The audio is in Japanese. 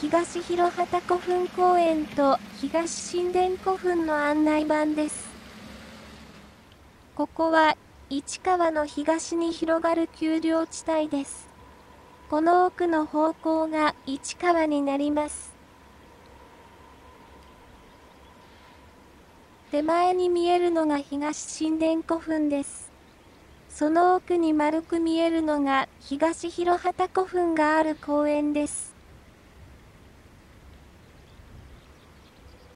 東広畑古墳公園と東神殿古墳の案内板です。ここは市川の東に広がる丘陵地帯です。この奥の方向が市川になります。手前に見えるのが東神殿古墳です。その奥に丸く見えるのが東広畑古墳がある公園です。